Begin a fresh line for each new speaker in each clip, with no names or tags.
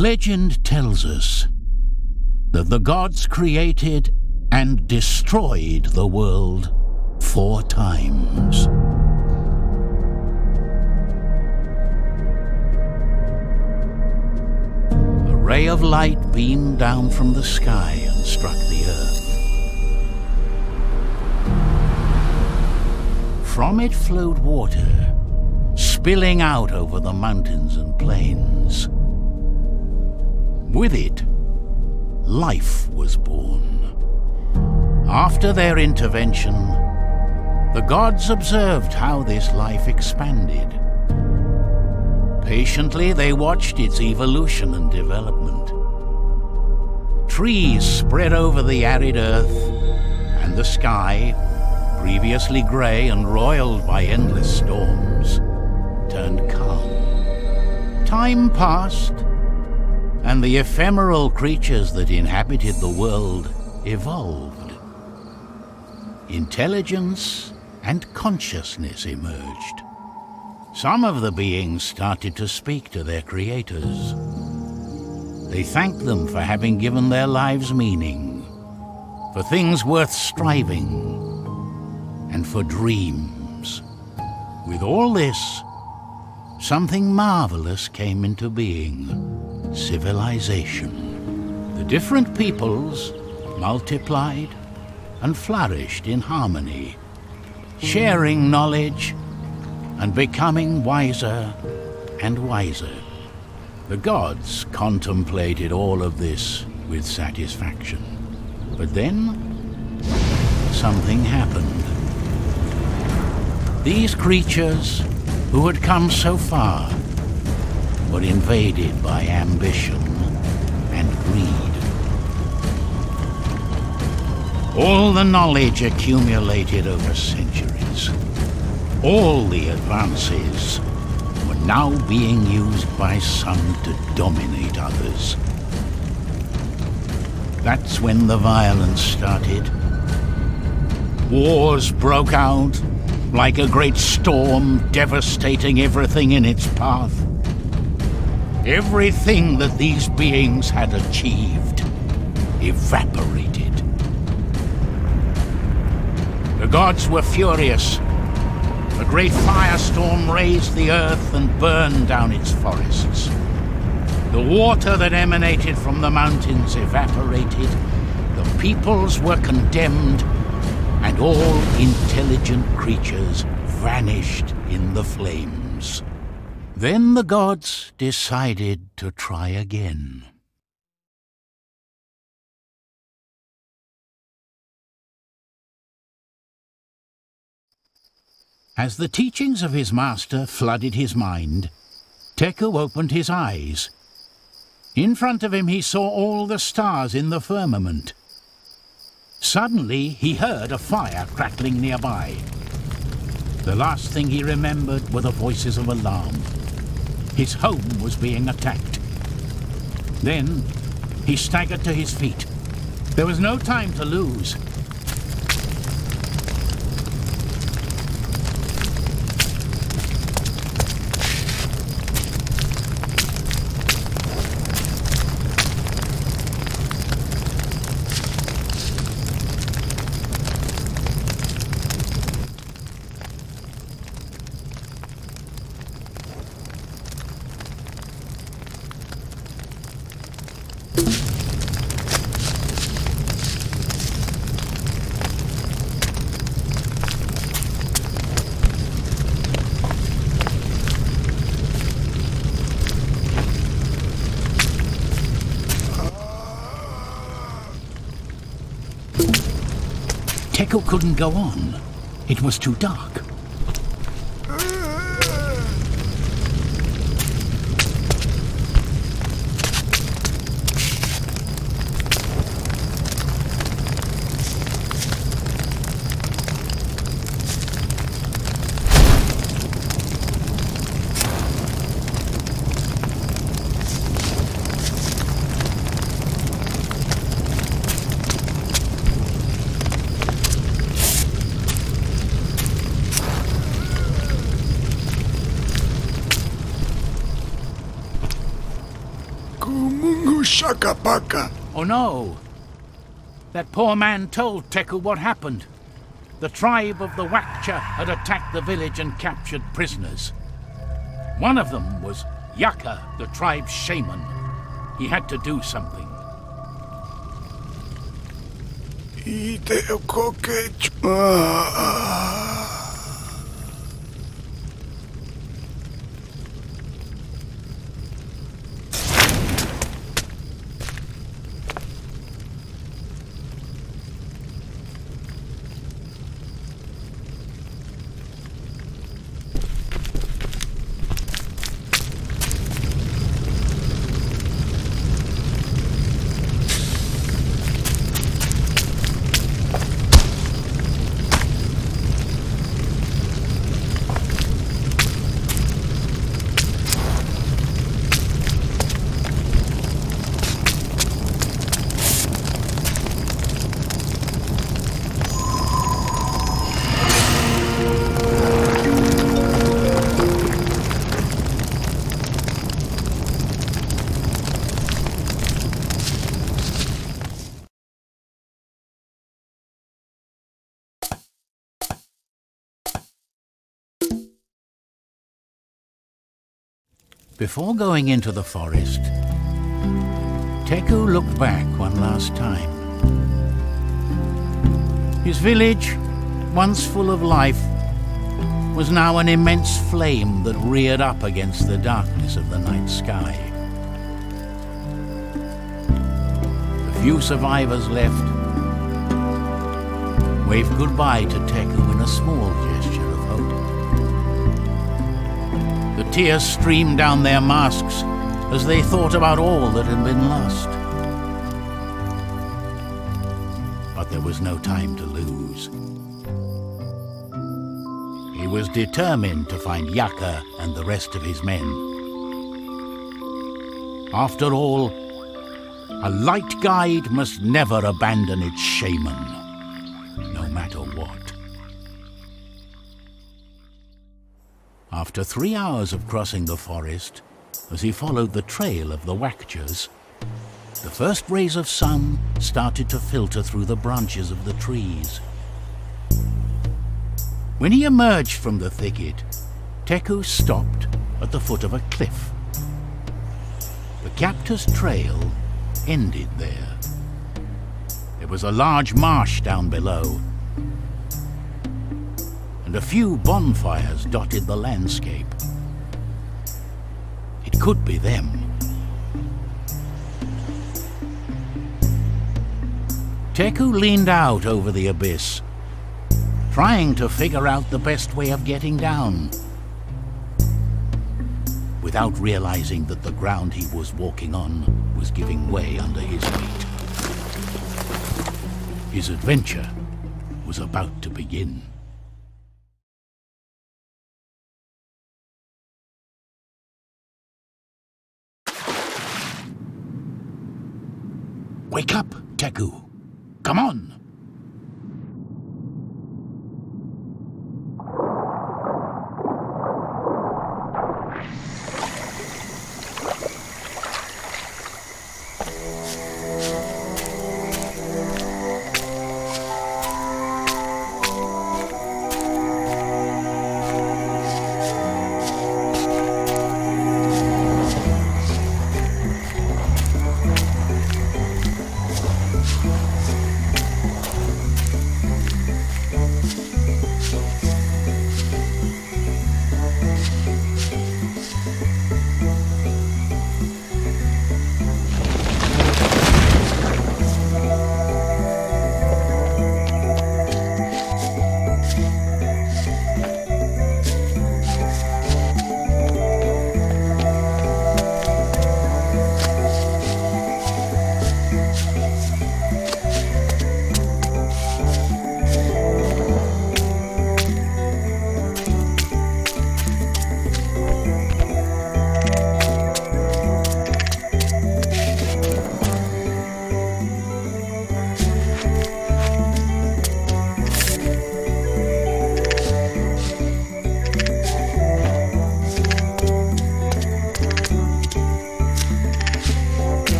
Legend tells us that the gods created and destroyed the world four times. A ray of light beamed down from the sky and struck the earth. From it flowed water, spilling out over the mountains and plains. With it, life was born. After their intervention, the gods observed how this life expanded. Patiently, they watched its evolution and development. Trees spread over the arid earth, and the sky, previously grey and roiled by endless storms, turned calm. Time passed, and the ephemeral creatures that inhabited the world evolved. Intelligence and consciousness emerged. Some of the beings started to speak to their creators. They thanked them for having given their lives meaning, for things worth striving, and for dreams. With all this, something marvelous came into being civilization. The different peoples multiplied and flourished in harmony, sharing knowledge and becoming wiser and wiser. The gods contemplated all of this with satisfaction. But then, something happened. These creatures, who had come so far, were invaded by ambition and greed. All the knowledge accumulated over centuries, all the advances were now being used by some to dominate others. That's when the violence started. Wars broke out like a great storm, devastating everything in its path. Everything that these beings had achieved evaporated. The gods were furious. A great firestorm razed the earth and burned down its forests. The water that emanated from the mountains evaporated. The peoples were condemned, and all intelligent creatures vanished in the flames. Then the gods decided to try again. As the teachings of his master flooded his mind, Teku opened his eyes. In front of him he saw all the stars in the firmament. Suddenly he heard a fire crackling nearby. The last thing he remembered were the voices of alarm. His home was being attacked. Then he staggered to his feet. There was no time to lose. Teku couldn't go on. It was too dark.
Shakapaka.
Oh no! That poor man told Teku what happened. The tribe of the Wakcha had attacked the village and captured prisoners. One of them was Yaka, the tribe's shaman. He had to do something. Before going into the forest, Teku looked back one last time. His village, once full of life, was now an immense flame that reared up against the darkness of the night sky. The few survivors left waved goodbye to Teku in a small gesture tears streamed down their masks as they thought about all that had been lost. But there was no time to lose. He was determined to find Yaka and the rest of his men. After all, a light guide must never abandon its shaman, After three hours of crossing the forest, as he followed the trail of the Wakchas, the first rays of sun started to filter through the branches of the trees. When he emerged from the thicket, Teku stopped at the foot of a cliff. The captor's trail ended there. There was a large marsh down below, and a few bonfires dotted the landscape. It could be them. Teku leaned out over the abyss, trying to figure out the best way of getting down, without realizing that the ground he was walking on was giving way under his weight. His adventure was about to begin. Wake up, Teku. Come on.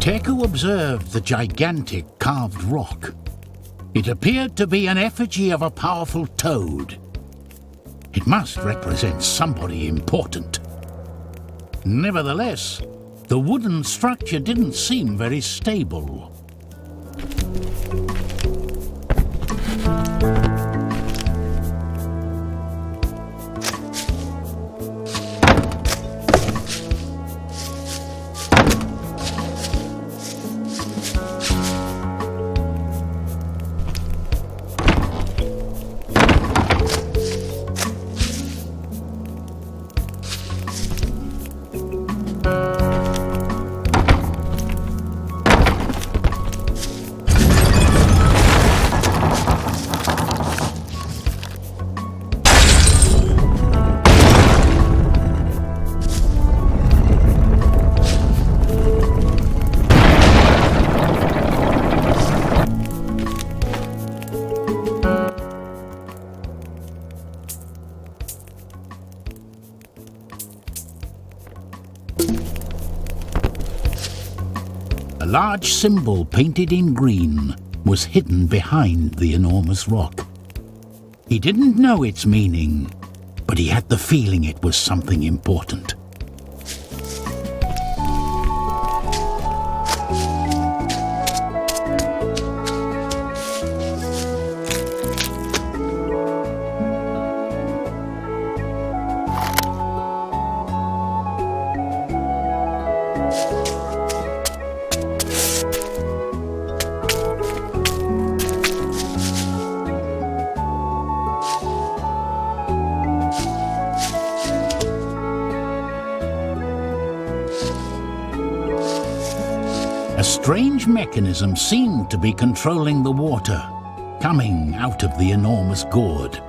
Teku observed the gigantic carved rock. It appeared to be an effigy of a powerful toad. It must represent somebody important. Nevertheless, the wooden structure didn't seem very stable. Large symbol painted in green was hidden behind the enormous rock. He didn't know its meaning, but he had the feeling it was something important. Strange mechanism seemed to be controlling the water, coming out of the enormous gourd.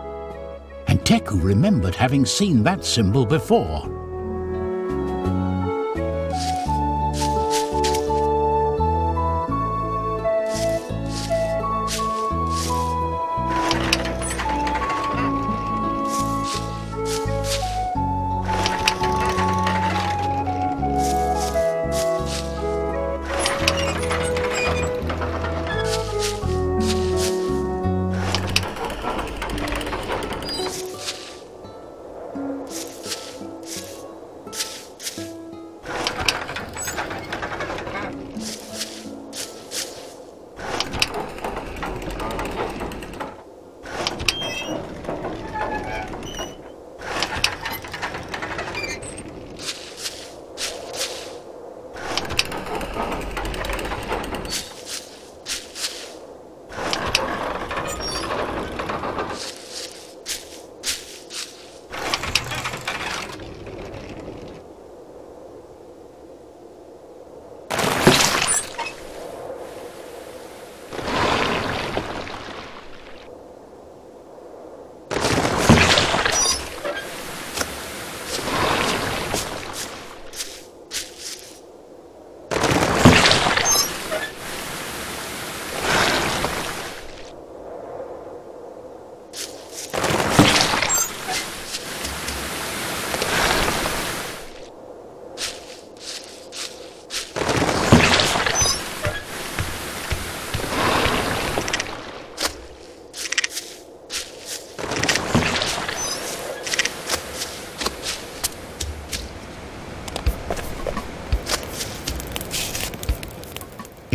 And Teku remembered having seen that symbol before.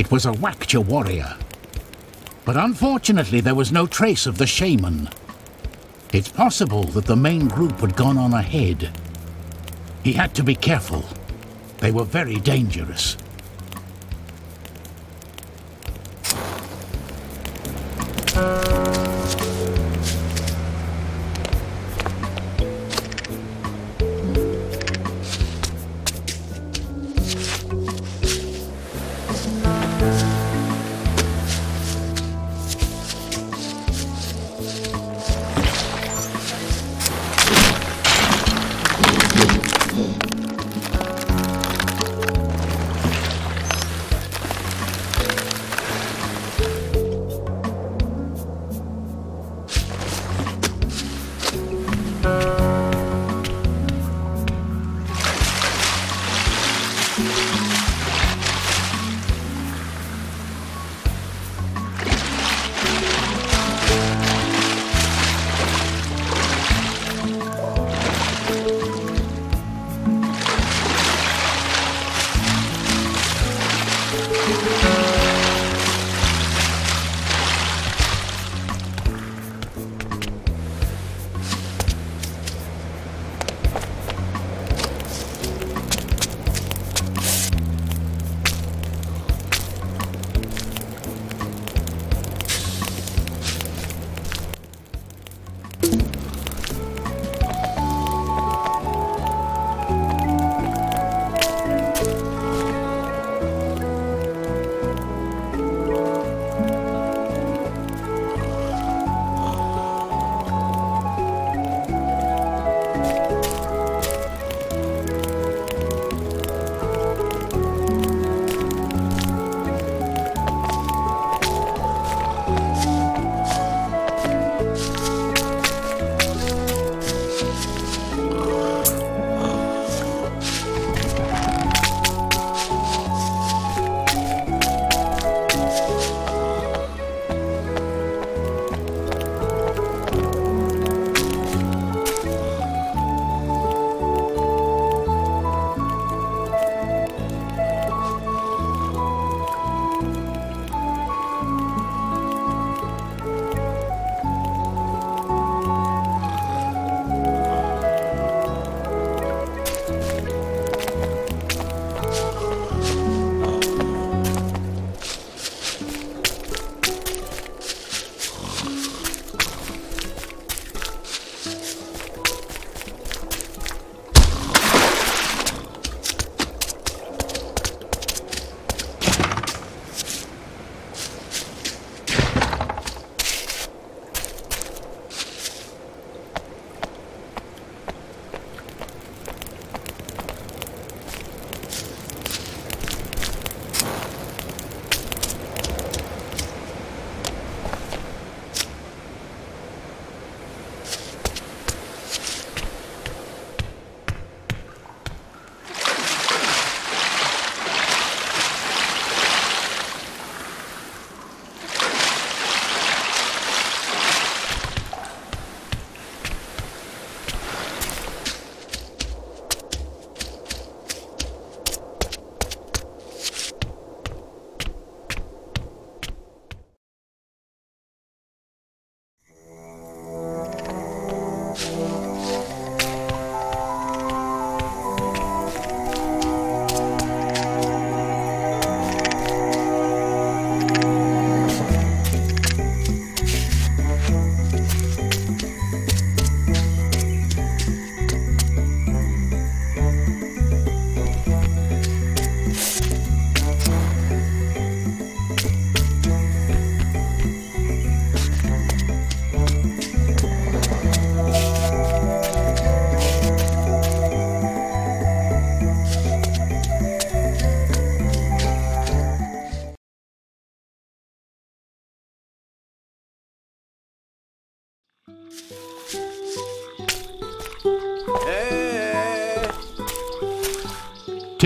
It was a Wakcha warrior. But unfortunately, there was no trace of the shaman. It's possible that the main group had gone on ahead. He had to be careful. They were very dangerous.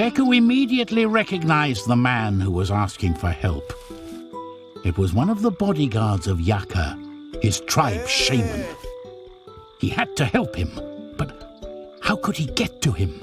Teku immediately recognized the man who was asking for help. It was one of the bodyguards of Yaka, his tribe shaman. He had to help him, but how could he get to him?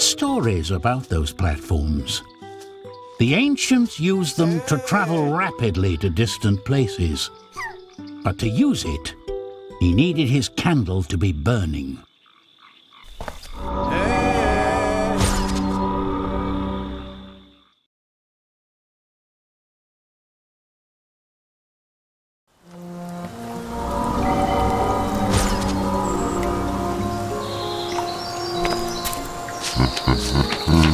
Stories about those platforms. The ancients used them to travel rapidly to distant places. But to use it, he needed his candle to be burning. Hum, hum, hum, hum.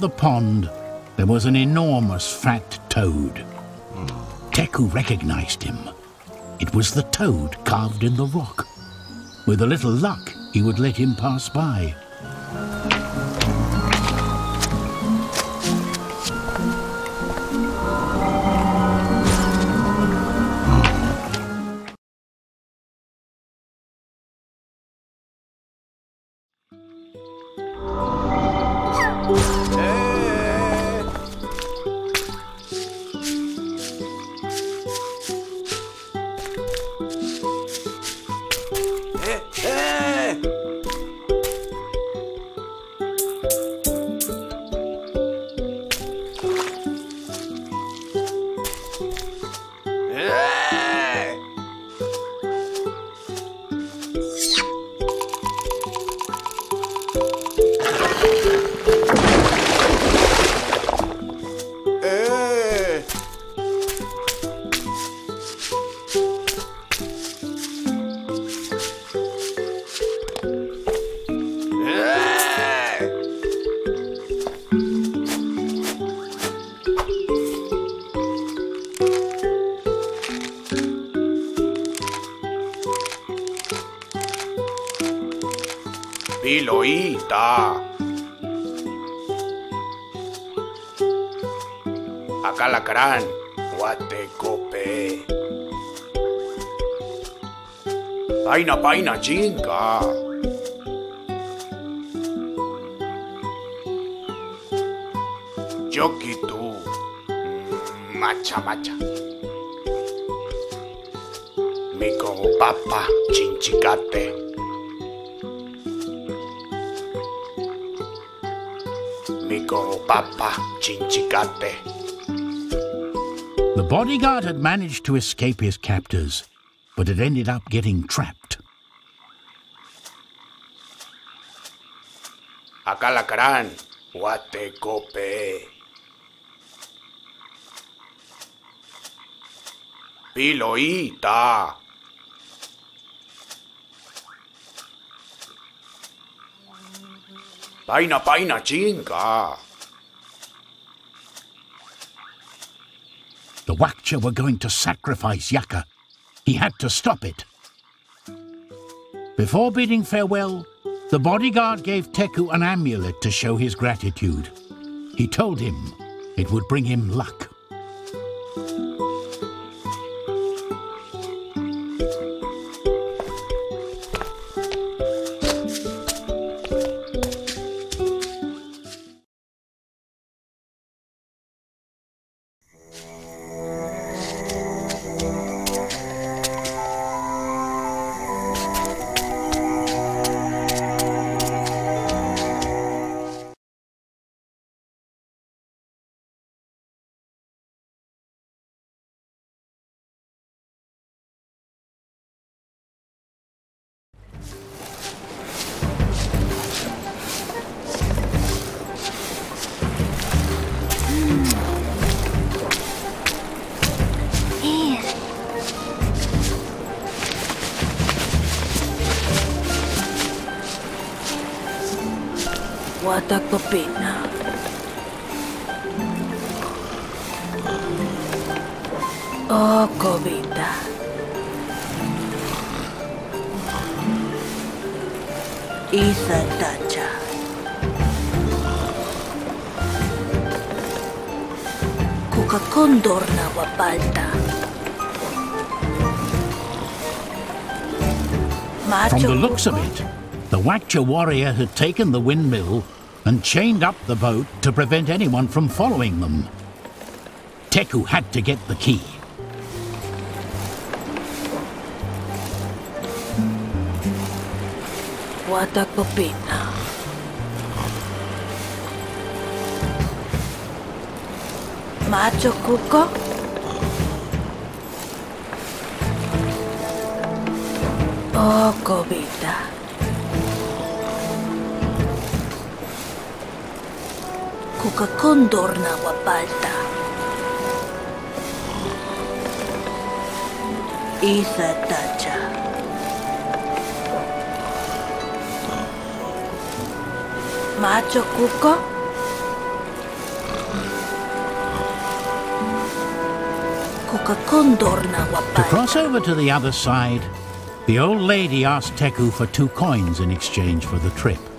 The pond, there was an enormous fat toad. Teku recognized him. It was the toad carved in the rock. With a little luck, he would let him pass by.
Piloita. Acalacrán. Guatecope. Paina, paina, chinga. Yokitu. Macha, macha. Mico papa, chinchicate. Papa, chinchicate.
The bodyguard had managed to escape his captors, but had ended up getting trapped.
Acalacrán. Guatecope. Piloita. Paina, paina, chinga.
The Wakcha were going to sacrifice Yaka. He had to stop it. Before bidding farewell, the bodyguard gave Teku an amulet to show his gratitude. He told him it would bring him luck.
Kuka kondor na wapalta.
From the looks of it, the Wakcha warrior had taken the windmill and chained up the boat to prevent anyone from following them. Teku had to get the key.
Watak. macho cuco? Oh, cobita. Cuca condorna guapalta. Iza tacha. Macho cuco?
To cross over to the other side, the old lady asked Teku for two coins in exchange for the trip.